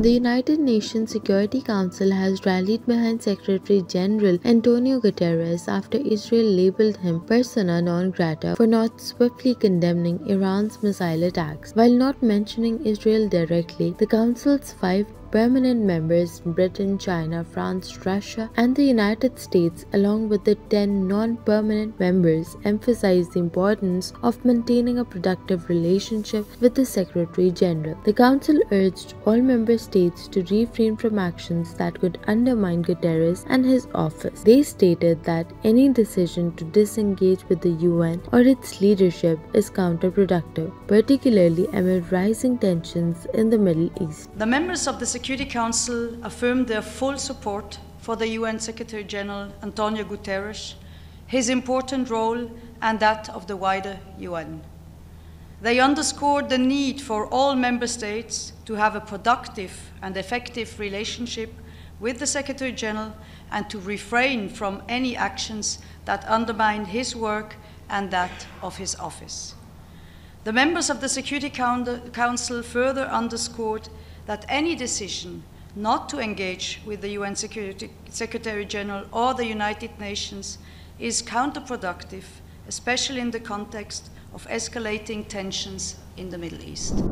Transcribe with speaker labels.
Speaker 1: The United Nations Security Council has rallied behind Secretary General Antonio Guterres after Israel labeled him persona non grata for not swiftly condemning Iran's missile attacks. While not mentioning Israel directly, the Council's five permanent members Britain, China, France, Russia, and the United States, along with the 10 non permanent members, emphasized the importance of maintaining a productive relationship with the Secretary General. The Council urged all member states to refrain from actions that could undermine Guterres and his office. They stated that any decision to disengage with the UN or its leadership is counterproductive, particularly amid rising tensions in the Middle East.
Speaker 2: The members of the Security Council affirmed their full support for the UN Secretary General Antonio Guterres, his important role, and that of the wider UN. They underscored the need for all member states to have a productive and effective relationship with the Secretary General and to refrain from any actions that undermine his work and that of his office. The members of the Security Council further underscored that any decision not to engage with the UN Security, Secretary General or the United Nations is counterproductive, especially in the context of escalating tensions in the Middle East.